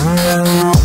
Oh,